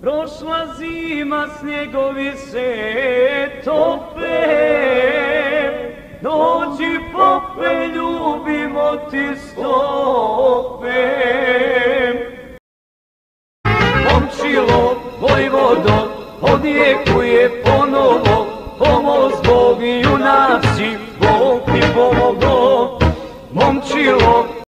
Prošla zima, snjegovi se tope, noći pope, ljubimo ti stope. Momčilo, vojvodo, odjekuje ponovo, pomoz Bog i junaci, Bog ti pomogo. Momčilo,